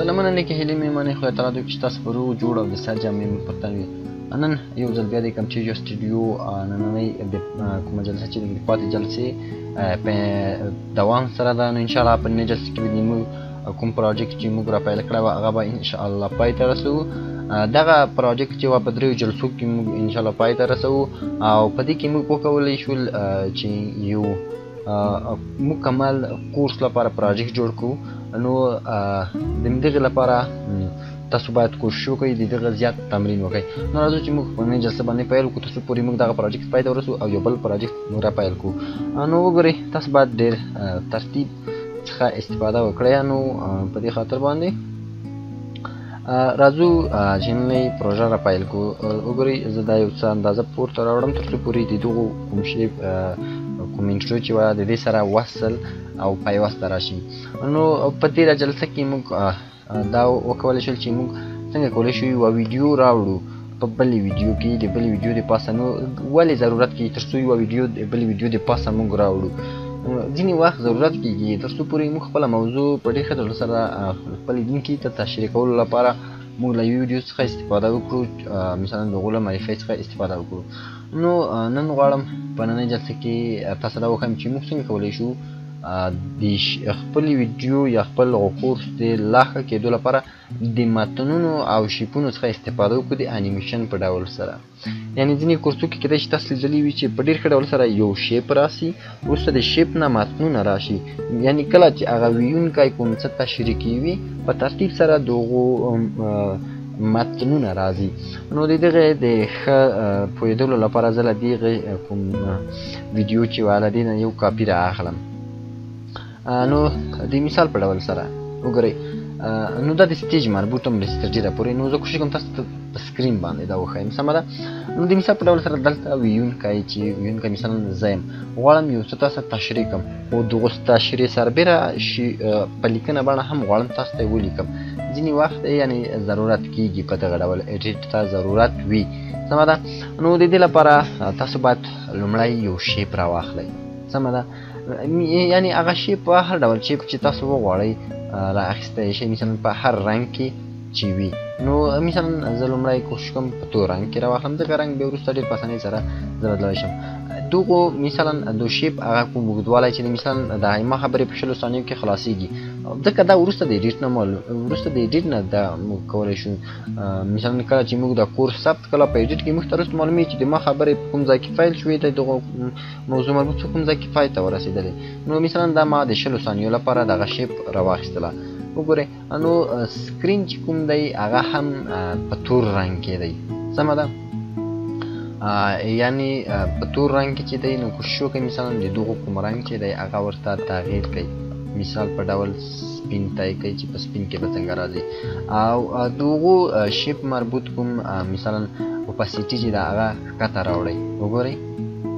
سلامونه نیکې هیلې مې منې خدای تعالی دوی کې چې تاسو په روغ جوړ او د سر جامې مو پر تن وي نن یو ځل بیا د کمچې جو سټډیو نننۍ د کومه جلسه چې د پاتې جلسې په دوام سره ده نو انشاءالله په نننۍ جلسه کې به د موږ او کوم پروژیکټ چې موږ را پیل کړی و هغه به ان شاء الله پای ته رسو دغه پروژیکټ چې و په دریو جلسو کې موږ ان شاء الله پای ته رسو او په دې کې موږ وکولی شو چې یو مکمل کورس لپاره پروژیکټ جوړ کړو نو د دغه لپاره تاسو باید کوشش وکړئ د دغه زیات تمرین وکړئ نو راځو چې موږ په نن جلسه باندې پیل وکړو تر څو پورې موږ دغه پروجیکټ پای ته ورسو او یو بل پروجیکټ نور پیل کړو نو وګورئ تاسو باید ډېر ترتیب څخه استفاده وکړی نو په دې خاطر باندې راځو چې نوې پروژه را پیل کو وګورئ زه دا یو څه اندازه پورته راوړم تر څو پورې د دغو کوم شی کوم انټرویو چې وه د دې سره وصل او پیوسته راشي نو په تېره جلسه کې موږ دا وکولی شول چې موږ څنګه کولی شو یوه ویډیو راوړو په بلې ویډیو کې د بلې ویډیو د پاسه نو ولې ضرورت کېږي تر څو یوه ویډیو د بلې ویډیو د پاسه موږ راوړو ځینې وخت ضرورت کېږي تر څو پورې موږ خپله موضوع په ډېر ښه ډول سره خپل لیدونکي ته تشریح کولو لپاره موږ له یوې ویډیو څخه استفاده وکړو مثلا د غولم معرفۍ څخه استفاده وکړو نو نن غواړم په نننۍ جلسه کې تاسو دا وښیم چې موږ څنګه کولی شو د خپل ویډیو یا خپل کورس د لا ښه کېدو لپاره د متنونو او شیپونو څخه استفاده وکړو د انیمیشن په ډول سره یعنی ځینې کورسو کې کېدای شي تاسو لیدلی وي چې په ډېر ښه ډول سره یو شیپ راسي وروسته د شیپ نه متنونه راشي یعنی کله چې هغه ویونکی کوم څه تشریح کوي په ترتیب سره دغو متنونه راځي نو د دغه د ښه پوهېدلو لپاره زه له دغه کوم ویډیو چې وه له دې نه یو کاپي را اخلم نو د مثال په ډول سره وګورئ نو دا د سټیج مربوط هم د سټیج را پورې نو زه کوشش کوم تاسو ته په سکرین باندې دا وښایم سمه ده نو د مثال په ډول سره دلته ویونکی چې ویونکی مثلا زه یم غواړم یو څه تاسو تشریح کړم خو دغه تشریح سربېره شي په لیکنه بڼه هم غواړم تاسو ته ولیکم ځینې وخت یعنی ضرورت کیږي په دغه ډول ایډیټ ته ضرورت وي سمه ده نو د دې لپاره تاسو باید لومړی یو شیپ راواخلئ سمه ده یعنی هغه شی په هر ډول شیپ چې تاسو وغواړئ را اخیستی شئ مثلا په هر رنګ کې چې وي نو مثلا زه لومړی کوشش کوم په تور رنګ کې راواخلم ځکه رنګ بیا وروسته ډېر په اسانۍ سره زه بدلولی شم دغو مثلا د شیپ هغه کوم اوږدوالی چې مثلا د هایما خبرې په شلو ثانیو کې خلاصېږي ځکه دا وروسته د ایډیټ نه معلوم وروسته د ایډیټ نه دا موږ کولی شو مثلا کله چې موږ دا کورس ثبت کړه په ایډیټ کې موږ ته وروسته معلومېږي چې د ما خبرې په کوم ځای کې فایل شوې د دغو موضوع مربوط څو کوم ځای کې پای ته ورسېدلې نو مثلا دا ما د شلو ثانیو لپاره دغه شیپ راواخیستله وګورئ نو سکرین چې کوم دی هغه هم په تور رنګ کې دی سمه ده یعنی په تور رنګ کې چې دی نو کوشش وکړئ مثلا د دغو کوم رنګ چې دی هغه ورته تغییر کړئ مثال په ډول سپین تای کوي چې په سپین کې به څنګه راځي او دغو شیپ مربوط کوم مثلا اوپاسیټي چې د هغه ښکته راوړئ وګورئ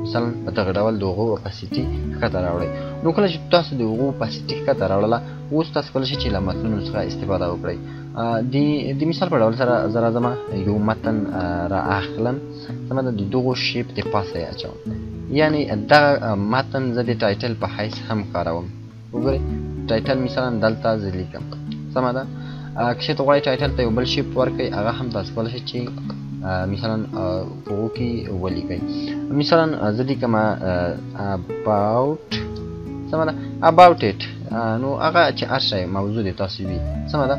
مثلا په دغه ډول د اوغو اپاسیټي ښکته راوړئ نو کله چې تاسو د اوغو اپاسیټي ښکته راوړله اوس تاسو کولی شئ چې له متنونو څخه استفاده وکړئ د مثال په ډول سره زه راځم یو متن را اخلم سمه ده د دغو شیپ د پاسه یې اچوم یعنې دغه متن زه د ټایټل په حیث هم کاروم وګورئ ټایټل مثلا دلته زه لیکم سمه ده کښې ته غواړئ ټایټل ته یو بل شیپ ورکړئ هغه هم تاسو کولی شئ چې مثلا په هغو کې ولیکئ مثلا زه لیکم اباوټ سمه ده اباوټ اټ نو هغه چې هر شی موضوع دې تاسو وي سمه ده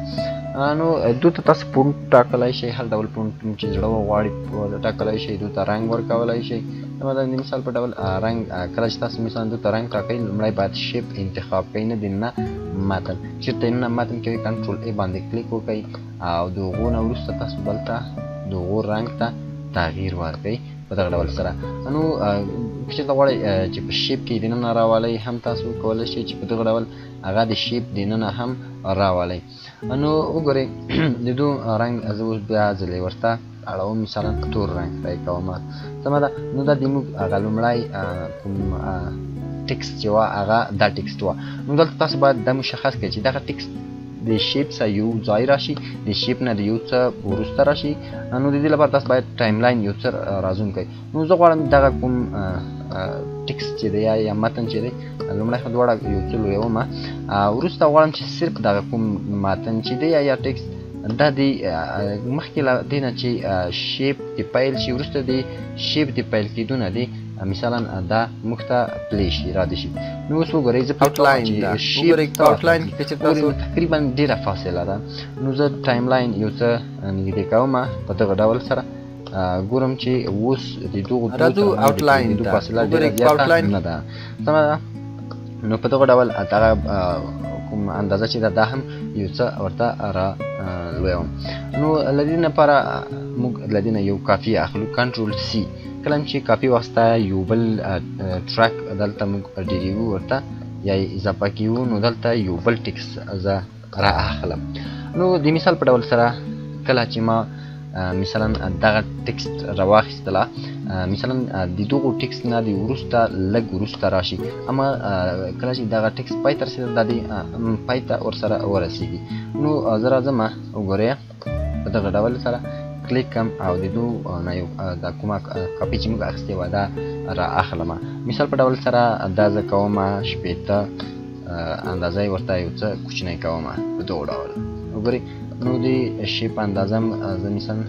نو دلته تاسو پونټ ټاکلی شئ هر ډول پونټ چې زړه وغواړي ټاکلی شئ دلته رنګ ورکولی شئ د مدني مثال په ډول رنګ کله چې تاسو مثلا دلته رنګ ټاکئ لومړی باید شیپ انتخاب کړئ نه د نه متن چېرته نه متن کوي کنټرول ای باندې کلیک وکړئ او د هغو نه وروسته تاسو دلته د هغو رنګ ته تغییر ورکړئ په دغه ډول سره نو که چېرته غواړئ چې په شیپ کې دننه راولئ هم تاسو کولی شئ چې په دغه ډول هغه د شیپ دننه هم راولئ نو وګورئ د دو رنګ زه اوس بیا ځلې ورته اړوم مثلا تور رنګ ټای کوم سمه ده نو دا د موږ هغه لومړی کوم ټکسټ چې وه هغه دا ټکسټ وه نو دلته تاسو باید دا مشخص کړئ چې دغه ټکسټ د شیپ سره یو ځای راشي د شیپ نه د یو څه وروسته راشي نو د دې لپاره تاسو باید ټایم لاین یو څه رازون کړئ نو زه غواړم دغه کوم ټکس چې دی یا متن چې دی لومړی خو دواړه یو څه لویوم وروسته غواړم چې صرف دغه کوم متن چې دی یا ټکس دا دی مخکې له دې نه چې شیپ د پیل شي وروسته د شیپ د پیل کېدو نه دی مثلا دا موږ ته پلی شي را دي شي نو اوس وګورئ زه په لاین شیپ په لاین کې چې تاسو تقریبا ډیره فاصله ده نو زه ټایم لاین یو څه نږدې کوم په دغه ډول سره ګورم چې اوس د دغو راځو اوټلاین ته فاصله ډیره زیاته نه ده سمه ده نو په دغه ډول دغه کوم اندازه چې ده دا هم یو څه ورته را لویوم نو له دې لپاره موږ له دې نه یو کافي اخلو کنټرول سی کله چې کافي واسطه یو بل ټرک دلته موږ ډیریو ورته یا اضافه کیو نو دلته یو بل ټیکس زه را اخلم نو د مثال په ډول سره کله چې ما مثلا دغه ټکست راواخیستله مثلا د دغو ټکست نه د وروسته لږ وروسته راشي اما کله چې دغه ټکست پای ته رسېده دا د پای ته ورسره ورسېږي نو زه راځم وګورئ په دغه ډول سره کلیک کم او د دو نه یو دا کومه کاپی چې موږ اخیستې وه دا را اخلم مثال په ډول سره دا زه کوم شپېته اندازه یې ورته یو څه کوچنی کوم په دغه ډول وګورئ نو د شیپ اندازه هم زه مثال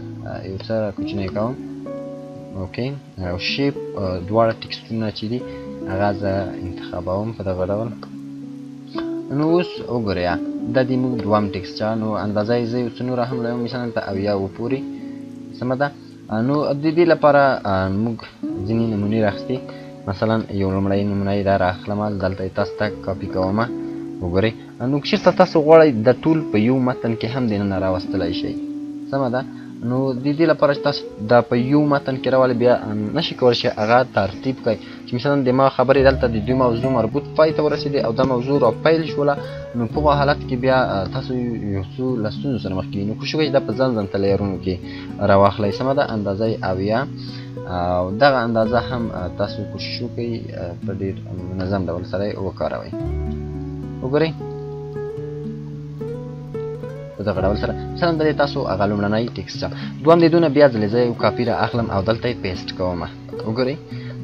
یو څه را کوچنی کوم اوکې او شیپ دواړه ټکسټونه چې دي هغه زه انتخابوم په دغه ډول نو اوس وګوریا دا دی موږ دوام ټیکسچر نو اندازه یې زه یو څه نور هم لویم مثلا په اویا و پورې سمه ده نو د دې لپاره موږ ځینې نمونې راخستې مثلا یو لومړی نمونه یې دا راخلم دلته یې تاسو ته کاپي کوم وګورئ نو که چېرته تاسو غواړئ دا ټول په یو متن کې هم دننه راوستلی شئ سمه ده نو د دې لپاره چې تاسو دا په یو متن کې راولئ بیا نشئ کولی چې هغه ترتیب کړئ چې مثلا د ما خبرې دلته د دوی موضوع مربوط پای ته ورسېدې او دا موضوع را پیل شوله نو په هغه حالت کې بیا تاسو یو څو له ستونزو سره مخ کېږي نو کوشش وکړئ چې دا په ځان ځانته لیرونو کې راواخلئ سمه ده اندازه یې اویا او دغه اندازه هم تاسو کوشش وکړئ په ډېر منظم ډول سره یې وکاروئ وګورئ په دغه ډول سره مثلا دلته تاسو هغه لومړنی ټیکسټ دوم دې دونه بیا ځلې زه یو کاپي را اخلم او دلته یې پیسټ کوم وګورئ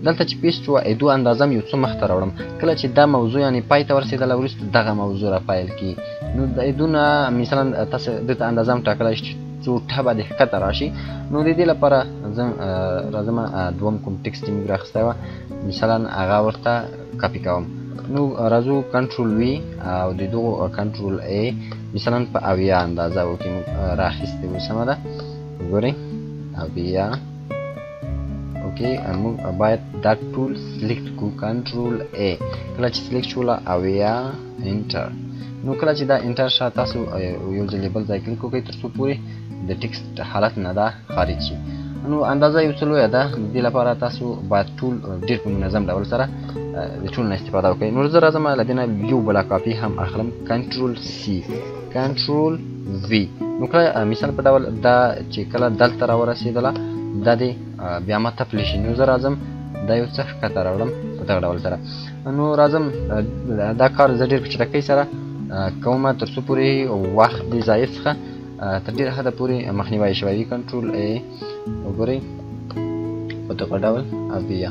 دلته چې پیسټ و ایدو اندازه مې یو څه مخته راوړم کله چې دا موضوع یعنې پای ته ورسېدله وروسته دغه موضوع را پیل کړي نو د ایدونه مثلا تاسو دلته اندازه هم ټاکلی شئ څو ټبه د ښکته راشي نو د دې لپاره زه راځم دوم کوم ټکسټ مې راخستی وه مثلا هغه ورته کاپي کوم نو راځو کنټرول وی او د دغو کنټرول ای مثلا په اویا اندازه وکړو راخیستې وو سمه ده وګورئ اویا اوکې موږ باید دا ټول سلیکټ کو کنټرول ا کله چې سلیکټ شول او یا انټر نو کله چې دا انټر شاه تاسو یو ځل بل ځای کلیک وکړئ تر څو پورې د ټیکسټ حالت نه دا خارج شي نو اندازه یو څه لویه ده د دې لپاره تاسو باید ټول ډېر په منظم ډول سره د ټول نه استفاده وکړئ نو زه راځم له دې نه یو بله کاپي هم اخلم کنټرول سی کنټرول وی نو کله مثال په ډول دا چې کله دلته را ورسېدله دا دې بیا ما تپلی شي نو زه راځم دا یو څه ښکته راوړم په دغه ډول سره نو راځم دا کار زه ډېر په چټکۍ سره کوم تر څو پورې وخت دې ضایع څخه تر ډېره حده پورې مخنیوی شوی وي کنټرول ای وګورئ په دغه ډول بیا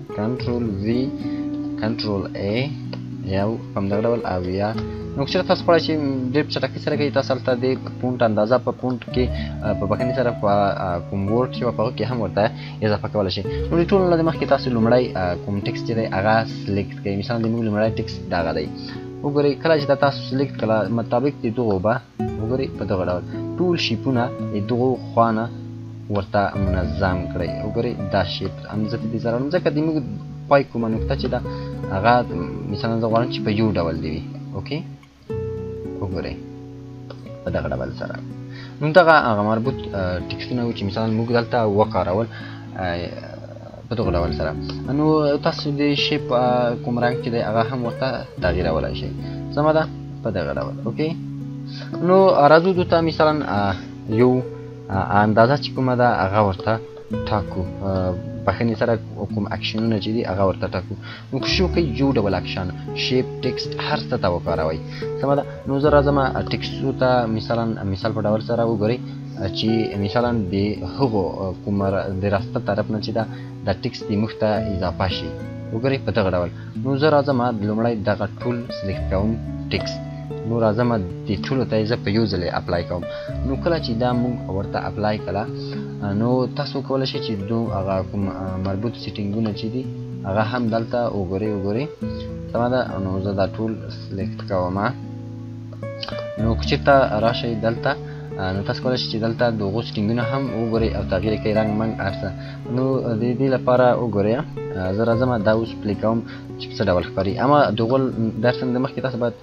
کنټرول وی کنټرول ای یا هم دغه ډول او یا نو چې تاسو غواړئ چې ډېر په چټکۍ سره کوي تاسو هلته د پونټ اندازه په پونټ کې په بخښنې سره په کوم ورډ چې په هغه کې هم ورته اضافه کولی شئ نو د ټولو نه د مخکې تاسو لومړی کوم ټکس چې دی هغه سلیکټ کوئ مثلا د موږ لومړی ټکس دغه دی وګورئ کله چې دا تاسو سلیکټ کړه مطابق د دغو به وګورئ په دغه ډول ټول شیپونه د دغو خوانه ورته منظم کړئ وګورئ دا شیپ همځکه دې ضرر ځکه دې موږ پای کومه نقطه چې ده هغه مثلا زه غواړم چې په یو ډول دې وي اوکې وګورئ په دغه ډول سره نو دغه هغه مربوط ټکسونه و چې مثلا موږ دلته وکارول په دغه ډول سره نو تاسو د شیپ کوم رنګ چې دی هغه هم ورته تغییرولی شئ سمه ده په دغه ډول اوکې نو راځو دلته مثلا یو اندازه چې کومه ده هغه ورته ټاکو بخښنې سره کوم اکشنونه چې دي هغه ورته ټاکو نو شو کوي یو ډول اکشن شیپ ټیکسټ هر څه ته وکاروئ سمه ده نو زه راځم ټیکسټو ته مثلا مثال په ډول سره وګورئ چې مثلا د هغو کوم د راسته طرف نه چې دا د ټیکسټ د مخ ته اضافه شي وګورئ په دغه ډول نو زه راځم لومړی دغه ټول سلیکټ کوم ټیکس نو راځم د ټولو ته زه په یو ځل اپلای کوم نو کله چې دا موږ ورته اپلای کړه نو تاسو کولای شئ چې دو هغه کوم مربوط سیټینګونه چې دي هغه هم دلته وګورئ وګورئ سمه ده نو زه دا ټول سلیکټ کوم نو که چېرته راشئ دلته نو تاسو کولی شئ چې دلته د هغو سټینګونه هم وګورئ او تغیر یې کړئ رنګ منګ هر څه نو د دې لپاره وګورئ زه راځم دا اوس پلی کوم چې څه ډول ښکاري اما د غول درس نه مخکې تاسو باید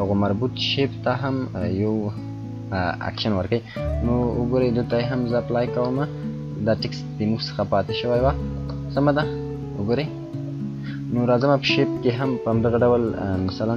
هغه مربوط شیپ ته هم یو اکشن ورکړئ نو وګورئ دلته هم زه اپلای کوم دا ټیکسټ د موږ څخه پاتې شوی وه سمه ده وګورئ نو راځم په شیپ کې هم په همدغه ډول مثلا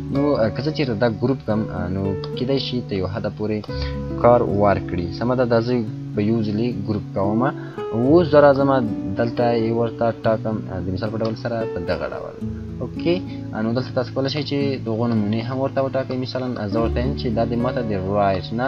نو که زه چیرته دا ګروپ کم نو کیدای شي ته یو حد پورې کار وار کړي سمه ده دا زه په یو ځلې ګروپ کوم اوس زه راځم دلته یې ورته ټاکم د مثال په ډول سره په دغه ډول اوکې نو دلته تاسو کولی شئ چې دغو نمونې هم ورته وټاکئ مثلا زه ورته یم چې دا د ماته د رایټ نه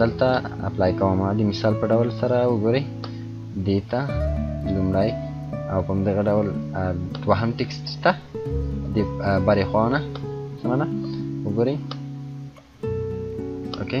دلته اپلای کوم د مثال په ډول سره وګورئ دیتا لومړی او په دغه ډول دوهم ټیکسټ ته د بری خوانه سمانه وګورئ اوکې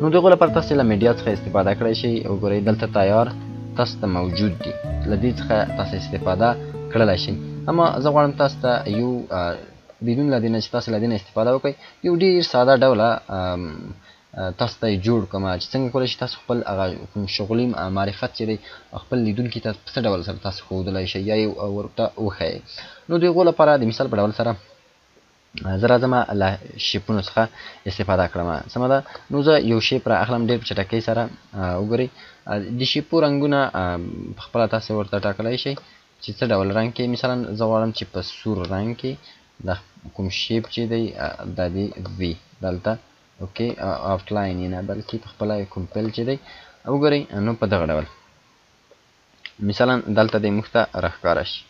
نو دغه لپاره تاسو له میډیا څخه استفاده کړئ شئ او ګورئ دلته تیار تاسو ته موجود دي له دې څخه تاسو استفاده کړلی شئ اما زه غواړم تاسو ته یو بدون له دې نه چې تاسو له دې نه استفاده وکړئ یو ډیر ساده ډوله تاسو ته جوړ کوم چې څنګه کولی شئ تاسو خپل هغه کوم شغلي معرفت چې دی خپل لیدونکي ته په څه ډول سره تاسو ښودلی شئ یا یې ورته وښیئ نو د هغو لپاره د مثال په ډول سره زه راځم له شیپونو څخه استفاده کړم سمه ده نو زه یو شیپ را اخلم ډیر په چټکۍ سره وګورئ د شیپو رنګونه په خپله تاسو ورته ټاکلی شئ چې څه ډول رنګ کې مثلا زه غواړم چې په سور رنګ کې د کوم شیپ چې دی د دې وي دلته اوکې آوټ لاین یې نه بلکې په خپله کوم پیل چې دی وګورئ نو په دغه ډول مثلا دلته دی موږ ته راښکاره شي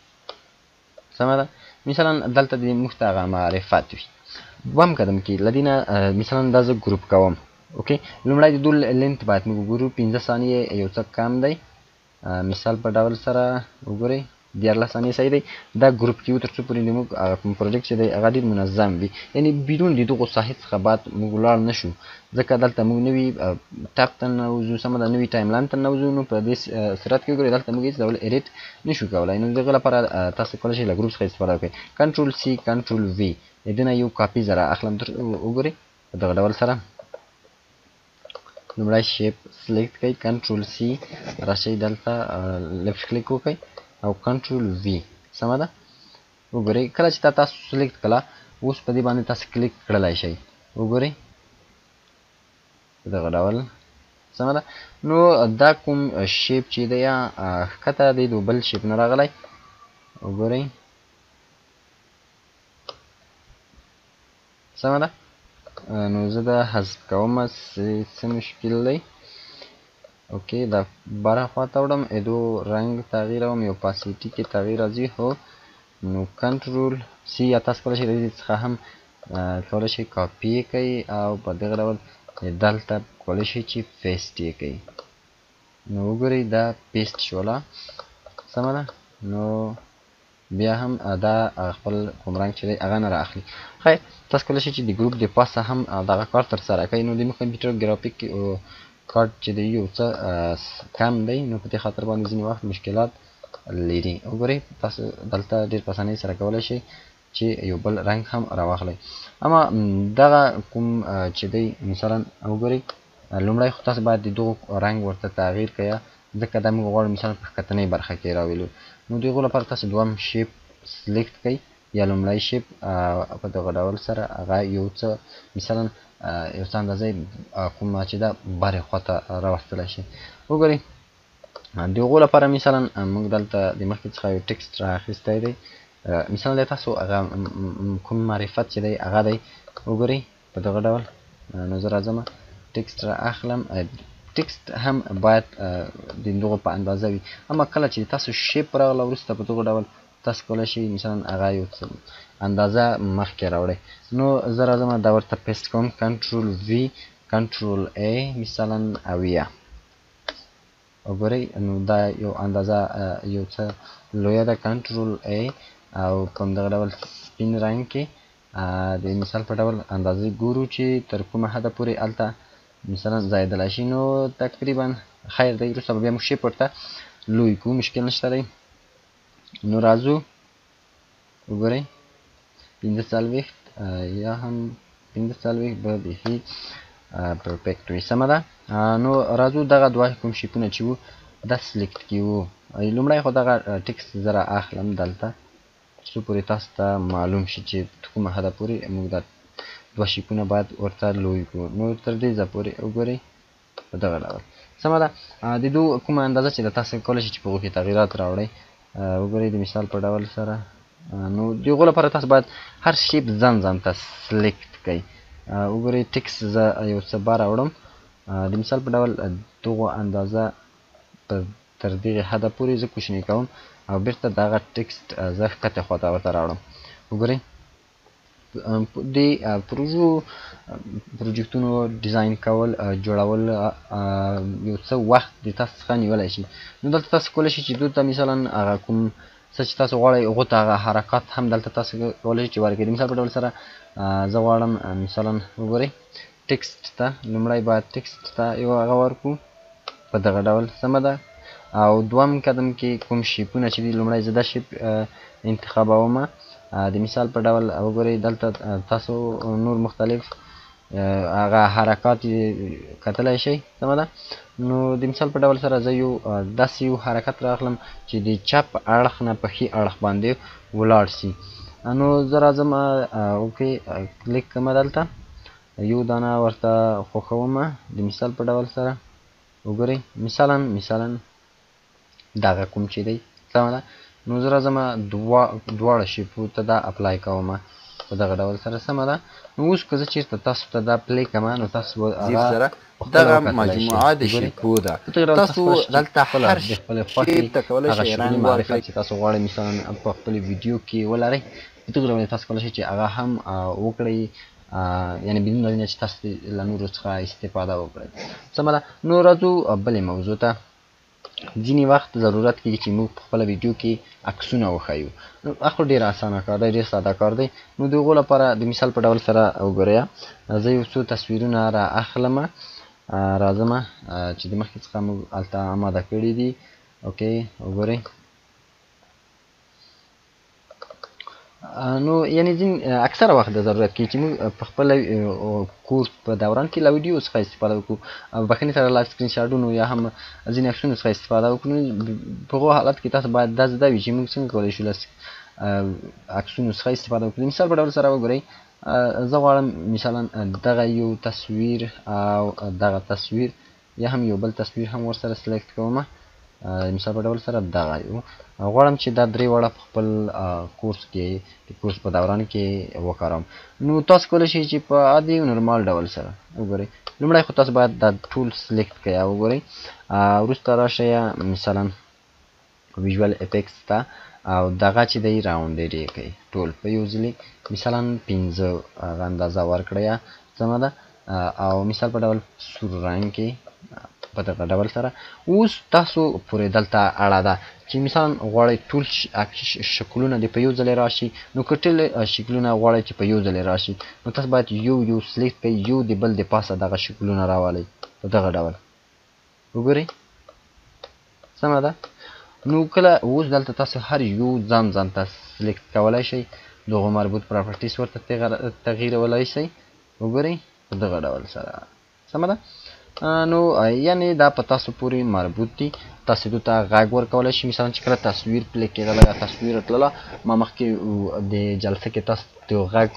سمه ده مثلا دلته دې موږ ته هغه معرفت وي دوم قدم کې له دې نه مثلا دا زه ګروپ کوم اوکې لومړی د دو لینت باید موږ وګورو پنځه ثانیې یو څه کم دی مثال په ډول سره وګورئ دیارلس ثانیې صحیح دی دا ګروپ کې تر څو پورې د موږ هغه کوم پروجیکټ چې دی هغه ډېر منظم وي یعنې بدون د دغو ساحې څخه بعد موږ ولاړ نه شو ځکه دلته موږ نوي ټب ته ننوځو سمه ده نوي ټایم لاین ته ننوځو نو په دې صورت کې وګورئ دلته موږ هیڅ ډول ایډیټ نشو کولای نو دغه لپاره تاسو کولی شئ له ګروپ څخه استفاده وکړئ کنټرول سی کنټرول وی دنه یو کاپی زره اخلم تر وګورئ په دغه ډول سره لومړی شیپ سلیکټ کړئ کنټرول سی راشئ دلته لیفټ کلیک وکړئ او کنټرول وی سمه ده وګورئ کله چې دا تاسو سلیکټ کړه اوس په دې باندې تاسو کلیک کړلای شئ وګورئ دغه ډول سمه ده نو دا کوم شیپ چې دی یا ښکته دی د بل شیپ نه راغلی وګورئ سمه ده نو زه دا حذف کوم چې څه مشکل دی اوکې دا بره خواته وړم ادو رنګ تغییر وم یو پاسیټي کې تغییر راځي هو نو کنټرول سی یا تاسو کولای شئ د دې څخه هم کولای شئ کاپي یې کوي او په دغه ډول دلته کولای شئ چې فیسټ یې کوي نو وګورئ دا پیسټ شوله سمه ده نو بیا هم دا خپل کوم رنګ چې دی هغه نه را اخلي خیر تاسو کولی شئ چې د ګروپ د پاسه هم دغه کار تر سره کړئ نو د کمپیوټر ګرافیک کارت چې دی یو څه کم دی نو په دې خاطر باندې ځینې وخت مشکلات لري وګورئ تاسو دلته ډېر په اسانۍ سره کولی شئ چې یو بل رنګ هم راواخلئ اما دغه کوم چې دی مثلا وګورئ لومړی خو تاسو باید د دغو رنګ ورته تغیر کړئ ځکه دا موږ غواړو مثلا په ښکتنۍ برخه کې راولو نو د هغو لپاره تاسو دوم شیپ سلیکټ کړئ یا لومړی شیپ په دغه ډول سره هغه یو څه مثلا یو څه اندازه کوم چې دا بره خواته راوستلی شي وګورئ د هغو لپاره مثلا موږ دلته د مخکې څخه یو ټکسټ راخیستی دی مثلا د تاسو هغه کوم معرفت چې دی هغه دی وګورئ په دغه ډول نو زه راځم ټیکسټ را اخلم ټیکسټ هم باید د دغه په اندازه وي اما کله چې تاسو شیپ راغله وروسته په دغه ډول تاسو کولی شئ مثلا هغه یو اندازه مخکې راوړئ نو زه راځم دا ورته پیسټ کوم کنټرول وی کنټرول ای مثلا اویا وګورئ نو دا یو اندازه یو څه لویه ده کنټرول ای او په همدغه ډول سپین رنګ کې د مثال په ډول اندازه ګورو چې تر کومه حده پورې هلته مثلا ځایدلای شي نو تقریبا خیر دی وروسته به بیا موږ شیپ ورته لوی کړو مشکل نشته دی نو راځو وګورئ پنځه څلوېښت یا هم پنځه څلوېښت به بیخي پرفیکټ وي سمه ده نو راځو دغه دوه کوم شیپونه چې وو دا سلیکټ کیو لومړی خو دغه ټکس زره اخلم دلته څو پورې تاسو ته معلوم شي چې تر کومه حده پورې موږ دا دوه شیپونه باید ورته لوی کړو نو تر دې ځایه پورې وګورئ په دغه ډول سمه ده د دو کومه اندازه چې د تاسو کولی شئ چې په هغو کې تغیرات راوړئ وګورئ د مثال په ډول سره نو د هغو لپاره تاسو باید هر شیپ ځان ځان ته سلیکټ کړئ وګورئ ټیکس زه یو څه بار راوړم د مثال په ډول دغو اندازه په تر دغه حده پورې زه کوچنی کوم او بیرته دغه ټیکسټ زه ښکته خواته ورته راوړم وګورئ د پروژو پروجیکتونو ډیزاین کول جوړول یو څه وخت د تاسو څخه نیولی شي نو دلته تاسو کولی شئ چې دلته مثلا هغه کوم څه چې تاسو غواړئ هغو ته هغه حرکات هم دلته تاسو کولی شئ چې ورکړئ د مثال په ډول سره زه غواړم مثلا وګورئ ټیکسټ ته لومړی باید ټیکسټ ته یو هغه ورکو په دغه ډول سمه ده او دوم قدم کې کوم شیپونه چې دي لومړی زه دا شیپ انتخابوم د مثال په ډول وګورئ دلته تاسو نور مختلف هغه حرکات کتلی شئ سمه ده نو د مثال په ډول سره زه یو داسې یو حرکت راخلم چې د چپ اړخ نه په ښي اړخ باندې ولاړ سي نو زه راځم اوکې کلیک کوم دلته یو دانه ورته خوښوم د مثال په ډول سره وګورئ مثلا مثلا دغه کوم چې دی سمه ده نو زه راځم دوا دواړه شیپو ته دا اپلای کوم په دغه ډول سره سمه ده نو اوس که زه چیرته تاسو ته دا پلی کوم نو تاسو به هغه سره دغه مجموعه د شیپو ده تاسو دلته هر شي خپل خوښ ته کولای شئ رنګ ورکړئ چې تاسو غواړئ مثلا په خپل ویډیو کې ولرئ په دغه ډول تاسو کولای شئ چې هغه هم وکړئ یعنی بدون د دې چې تاسو له نورو څخه استفاده وکړئ سمه ده نو راځو بلې موضوع ته ځینی وخت ضرورت کیږی چی موږ په خپله ویډیو کی عکسونه وښایو نو دا خو ډیر اسانه کار دی ډیر ساده کار دی نو د هغو لپاره د مثال په ډول سره وګوریا زه یو څو تصویرونه را اخلم راځم چی د مخکی څخه موږ هلته اماده کړی دی اوکی وګورئ نو یعنی ځین اکثره وخت د ضرورت کې چې موږ په خپل کورس په دوران کې له ویډیو څخه استفاده وکړو بخښنې سره له سکرین شاټونو یا هم ځین عکسونو څخه استفاده وکړو په هغو حالت کې تاسو باید دا زده وي چې موږ څنګه کولی شو له عکسونو څخه استفاده وکړو مثال په ډول سره وګورئ زه غواړم مثلا دغه یو تصویر او دغه تصویر یا هم یو بل تصویر هم ورسره سلیکټ کوم مثال په ډول سره دغه یو غواړم چې دا درې واړه په خپل کورس کې د کورس په دوران کې وکاروم نو تاسو کولی شئ چې په عادي نورمال ډول سره وګورئ لومړی خو تاسو باید دا ټول سلیکټ کړئ او وګورئ وروسته راشئ مثلا ویژوال اپیکس ته او دغه چې دی راونډې ډې کړئ ټول په یو ځلي مثلا پنځه هغه اندازه ورکړئ سمه ده او مثال په ډول سور رنګ کې په دغه ډول سره اوس تاسو پورې دلته اړه ده چې مثلا غواړئ ټول شکلونه دې په یو ځلې راشي نو که ټول شکلونه غواړئ چې په یو ځلې راشي نو تاسو باید یو یو سلیکټ کړئ یو د بل د پاسه دغه شکلونه راوالئ په دغه ډول وګورئ سمه ده نو کله اوس دلته تاسو هر یو ځان ځان ته سلیکټ کولای شئ دغه مربوط پراپرټیز ورته تغییرولای شئ وګورئ په دغه ډول سره سمه ده نو یعنی دا په تاسو پورې مربوط دي تاسو دلته غږ ورکولی شئ مثلا چې کله تصویر پلی کېدله یا تصویر تلله ما مخکې د جلسه کې تاسو د غږ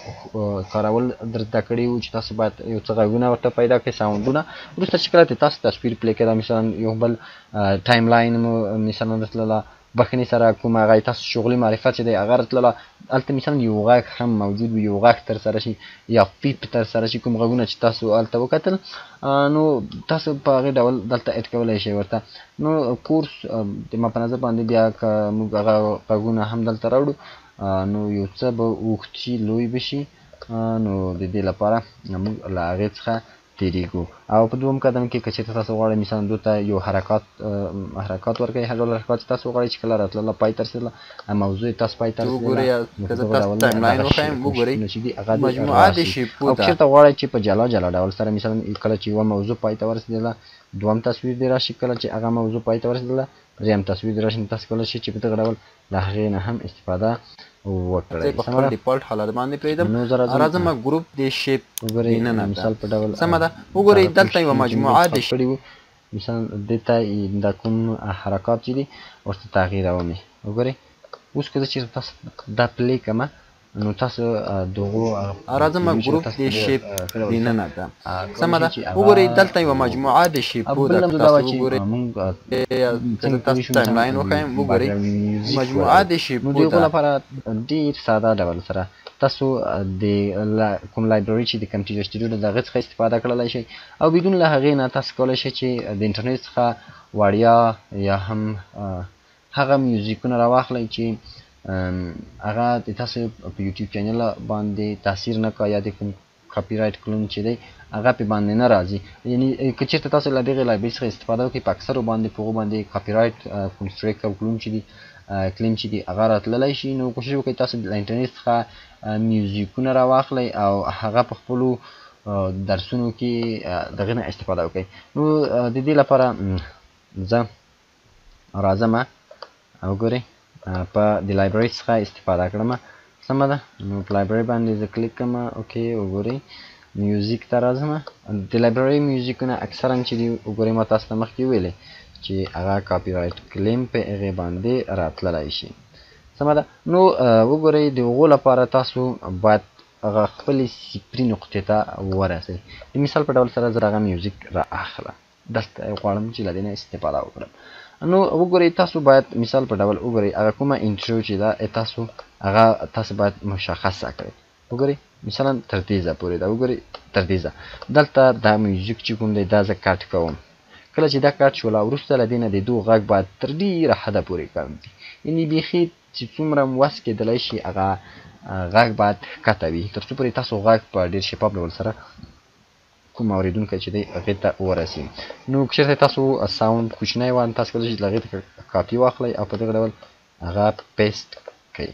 کارول در زده کړي وو چې تاسو باید یو څه غږونه ورته پیدا کړئ ساوندونه وروسته چې کله تاسو تصویر پلی کړئ مثلا یو بل ټایم لاین مو مثلا راتلله بخنې سره کوم هغه تاسو شغلي معرفه چې دی هغه راتلله هلته مثلا یو غږ هم موجود وي یو غږ تر سره شي یا پیپ تر سره شي کوم غږونه چې تاسو هلته وکتل نو تاسو په هغې ډول دلته اډ کولی شئ ورته نو کورس د ما په نظر باندې بیا که موږ هغه غږونه هم دلته راوړو نو يو څه به اوږد شي، لوی به شي، نو د دې لپاره موږ له هغې څخه تېرېږو. او په دوم قدم کې که چېرته تاسو غواړئ مثلاً دو ته يو حرکات حرکات ورکړئ، هر ډول حرکات چې تاسو غواړئ چې کله راتلله پای ته رسېدله، موضوع يې تاسو پای ته رسېدله، نو په دغه ډول دغه شي کوم شيپونه چې دي هغه دې راسي. او که چېرته غواړئ چې په جلا جلا ډول سره مثلاً کله چې يوه موضوع پای ته ورسېدله، دوم تصوير دې راشي، کله چې هغه موضوع پای ته ورسېدله، درېم تصوير دې راشي، نو تاسو کولی شئ چې په دغه ډول له هغې نه هم استفاده وکړئ. زه یې په خپل ډیفالټ حالت باندې پرېږدم. راځم ګروپ دې شیپ دې ننه ته. سمه ده. وګورئ دلته یوه مجموعه د شیپ. مثلا دلته دا کوم حرکات چې دي ورته تغیروم یې. وګورئ اوس که زه چېرته دا پلې کړم. نو تاسو دغو راځم ګروپ د شیپ دیننه ده سمه ده وګورئ دلته یو مجموعه د شیپو ده تاسو وګورئ څنګه تاسو ټایم لاین وښیم وګورئ مجموعه د شیپو ده دغه لپاره ډیر ساده ډول سره تاسو د کوم لایبرری چې د کمپیوټر سټوډیو د هغې څخه استفاده کړلی شئ او بدون له هغې نه تاسو کولی شئ چې د انټرنیټ څخه وړیا یا هم هغه میوزیکونه راواخلئ چې هغه د تاسو په یوټیوب چینل باندې تاثیر نه کا یا د کوم کاپی رایټ کلون چې دی هغه په باندې نه راځي یعنی که چیرته تاسو له دغه لایبرری څخه استفاده وکړئ په اکثرو باندې په هغو باندې کاپی رایټ کوم سټریک او کلون چې دی کلیم چې دی هغه راتللی شي نو کوشش وکړئ تاسو له انټرنیټ څخه میوزیکونه راواخلئ او هغه په خپلو درسونو کې دغه نه استفاده وکړئ نو د دې لپاره زه راځم او ګوري په د لایبرری څخه استفاده کړم سمه ده نو په لایبرری باندې زه کلیک کوم اوکې وګورئ میوزیک ته راځم د لایبرری میوزیکونه اکثرا چې دی وګورئ ما تاسو ته مخکې ویلې چې هغه کاپی رایټ کلیم په هغې باندې راتللی شي سمه ده نو وګورئ د هغو لپاره تاسو باید هغه خپلې صفري نقطې ته ورسئ د مثال په ډول سره زه دغه میوزیک را اخلم درس غواړم چې له دې نه استفاده وکړم نو وګورئ تاسو باید مثال په ډول وګورئ هغه کومه انټرویو چې ده تاسو هغه تاسو باید مشخصه کړئ وګورئ مثلا تر دې ځایه پورې ده وګورئ تر دې ځایه دلته دا میوزیک چې کوم دی دا زه کټ کوم کله چې دا کټ شول وروسته له دې نه د دو غږ باید تر ډېره حده پورې کم وي یعنې بیخي چې څومره هم وس کېدلی شي هغه غږ باید ښکته وي تر څو پورې تاسو غږ په ډېر شفاف ډول سره کوم اوریدونکی چې دی هغې ته ورسي نو که چېرته تاسو ساوند کوچنی وه نو تاسو کولی شئ چې له هغې ته کاپي واخلئ او په دغه ډول هغه پیسټ کړئ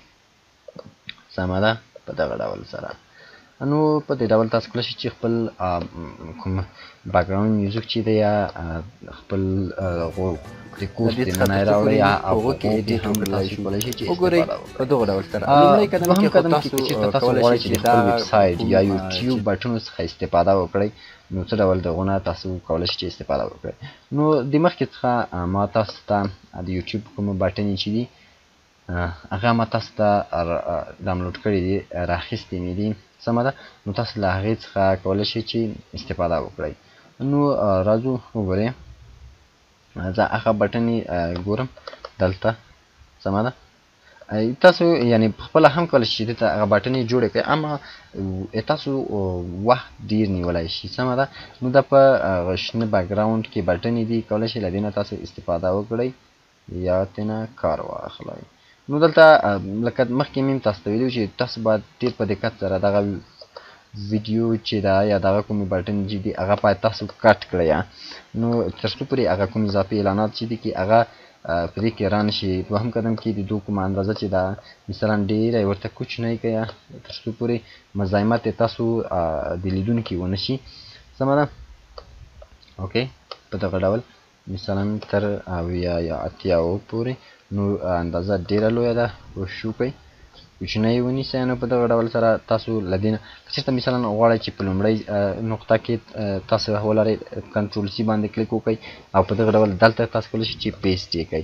سمه ده په دغه ډول سره نو په دې ډول تاسو کولی شئ چې خپل کوم بکګراوند میوزیک چې دی یا خپل د کورس د ننه یې راوړی او هغو کې ایډیټ هم تاسو کولی شئ چې استفاده وکړئ په دغه ډول سره لومړی قدم کې خو تاسو چېرته تاسو غواړئ چې د خپل ویب سایټ یا یوټیوب بټنو څخه استفاده وکړئ نو څه ډول دغونه تاسو کولی شئ چې استفاده وکړئ نو د مخکې څخه ما تاسو ته د یوټیوب کوم بټنې چې دي هغه ما تاسو ته ډاونلوډ کړي دي راخیستې مې دي سمه ده نو تاسو له هغې څخه کولی شئ چې استفاده وکړئ نو راځو وګورئ زه هغه بټن ګورم دلته سمه ده تاسو یعنی خپل هم کول شي چې ته هغه بټن جوړ کړئ اما تاسو وخت ډیر نیولای شي سمه ده نو دا په شنه بکګراوند کې بټن دي کولای شي لدینه تاسو استفاده وکړئ یا تینا کار واخلئ نو دلته لکه مخکې میم تاسو ته ویلي چې تاسو باید ډېر په دقت سره دغه ویډیو چې دا یا دغه کومې بټن چې دي هغه باید تاسو کټ کړئ نو تر څو پورې هغه کوم اضافي اعلانات چې دي کې هغه په دې کې ران شي دوهم قدم کې د دوه کومه اندازه چې دا مثلا ډېری ورته کوچنی کړئ تر څو پورې مزاحمت تاسو د لیدونکي ونه شي سمه ده اوکې په دغه ډول مثلاً تر اویا یا اتیاوو پورې، نو اندازه ډېره لویه ده، کوشش وکړئ کوچنۍ یې ونیسئ، نو په دغه ډول سره تاسو له دې نه که چېرته مثلاً غواړئ چې په لومړۍ نقطه کې تاسو ولرئ، کنټرول سي باندې کلیک وکړئ او په دغه ډول دلته تاسو کولی شئ چې پیسټ یې کړئ،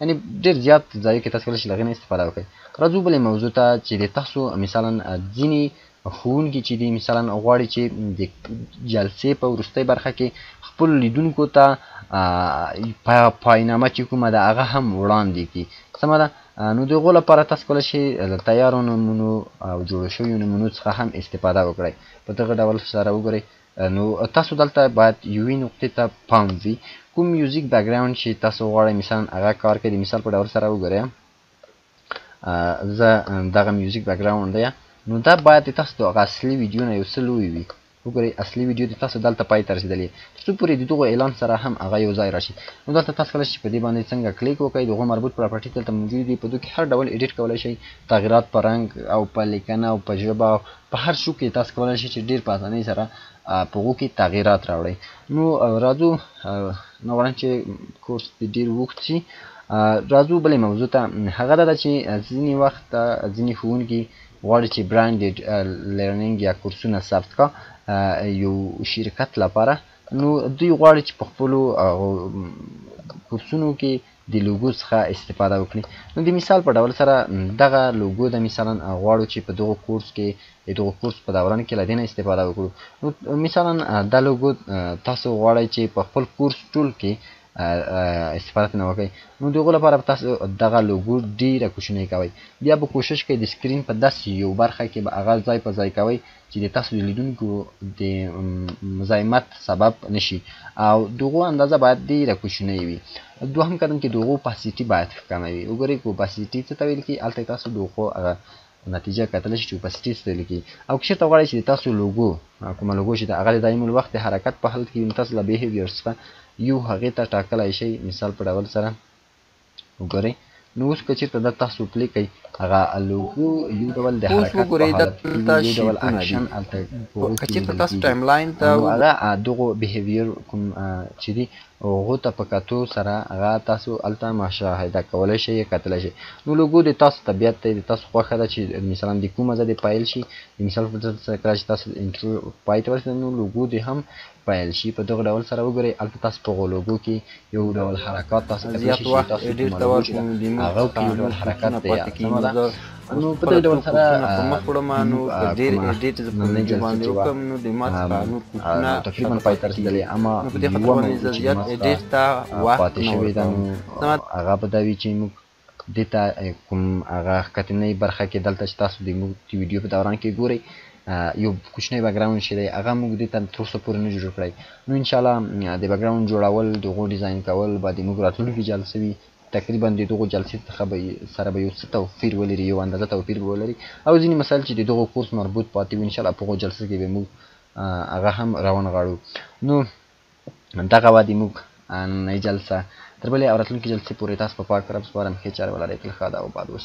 یعنی ډیر زیات ځایو کې تاسو کولای شئ له هغې نه استفاده وکړئ. راځو بلې موضوع ته چې د تاسو مثلا ځینې ښوونکي چې دي مثلا غواړي چې د جلسې په وروستۍ برخه کې خپلو لیدونکو ته پاینامه چې کومه ده هغه هم وړاندې کړي سمه ده نو د هغو لپاره تاسو کولی شئ له تیارو نمونو او جوړو شویو نمونو څخه هم استفاده وکړئ په دغه ډول سره وګورئ نو تاسو دلته باید یوې نقطې ته پام وي کوم میوزیک بکګراوند چې تاسو غواړئ مثلا هغه کار کوي د مثال په ډول سره وګورئ زه دغه میوزیک بکګراوند دی نو دا باید د تاسو دغه اصلي ویډیو نه یو څه لوی وي وګورئ اصلي ویډیو د تاسو دلته پای ته رسېدلې تر څو پورې د دغو اعلان سره هم هغه یو ځای راشي نو دلته تاسو کله چې په دې باندې څنګه کلیک وکړئ دغه مربوط پراپرټي دلته موجود دي په دوی کې هر ډول ایډیټ کولی شئ تغیرات په رنګ او په لیکنه او په ژبه په هر شو کې تاسو کولای شئ چې ډیر په اسانۍ سره په هغو کې تغییرات راوړئ نو راځو نه غواړم چې کورس دې ډیر وخت شي راځو بلې موضوع ته هغه دا ده چې ځینې وخت ځینې ښوونکي غواړي چې برانډډ لرنینګ یا کورسونه ثبت کا یو شرکت لپاره نو دوی غواړي چې په خپلو کورسونو کې د لوګو څخه استفاده وکړي نو د مثال په ډول سره دغه لوګو د مثلا غواړو چې په دغه کورس کې د دغه کورس په دوران کې لدینه استفاده وکړو نو مثلا دا لوګو تاسو غواړئ چې په خپل کورس ټول کې استفاده نه وکړئ نو دغه لپاره تاسو دغه لوګو ډیره کوچنۍ کوئ بیا به کوشش کوئ د سکرین په داسې یو برخه کې به هغه ځای په ځای کوئ چې د تاسو د لیدونکو د مزاحمت سبب نشي او دغو اندازه باید ډیره کوچنۍ وي دوهم قدم کې دغو اوپاسیټي باید کمه وي وګورئ که اوپاسیټي څه ته ویل کېږي هلته تاسو دغو هغه نتیجه کتلی شي چې اوپاسیټي څه ته ویل کېږي او که چېرته غواړئ چې د تاسو لوګو کومه لوګو چې د هغه د دایم الوقت د حرکت په حالت کې وي نو تاسو له بیهیویرز څخه یو هغې ته ټاکلی شئ مثال په ډول سره وګورئ نو اوس که چېرته دا تاسو پلی کړئ هغه لوګو یو ډول د حرکت په حالت کې یو ډول اکشن هلته په اوس کې لیدل کېږي نو هغه دغو بیهیویر کوم چې دي هغو ته په کتو سره هغه تاسو هلته مشاهده کولی شئ کتلی شئ نو لوګو د تاسو طبیعت دی د تاسو خوښه ده چې مثلا د کومه ځای د پیل شي د مثال په توګه کله چې تاسو انټرویو پای ته ورسېده نو لوګو د هم پیل شي په دغه ډول سره وګورئ هلته تاسو په غو لوګو کې یو ډول حرکات تاسو ته پېښ شي تاسو کومه لوګو چې ده هغه کې یو ډول حرکت دی سمه ده نو په دې ډول سره کومه نجل څه چې وه تقریبا پای ته رسېدلې اما یوه موضوع چې ماسته پاتې شوې ده نو هغه به دا وي چې موږ دې ته کوم هغه ښکتنۍ برخه کې دلته چې تاسو د موږ د ویډیو په دوران کې ګورئ یو کوچنی بګراوند چې دی هغه موږ دې ته تر اوسه پورې نه جوړ کړی نو ان شاء الله د بګراوند جوړول د غو ډیزاین کول به د موږ راتلونکي جلسه وي تقریبا د دغو جلسې څخه به سره به یو څه توپیر ولري یو اندازه توپیر به ولري او ځینې مسایل چې د دغو کورس مربوط پاتې وي ان شاء الله په غو جلسه کې به موږ هغه هم روان غاړو نو دغه وه دي موږ نۍ جلسه تر بلې او راتلونکي جلسې پورې تاسو په پاک رب سپارم ښې چارې ولرئ تل ښاد او اباد اوسئ.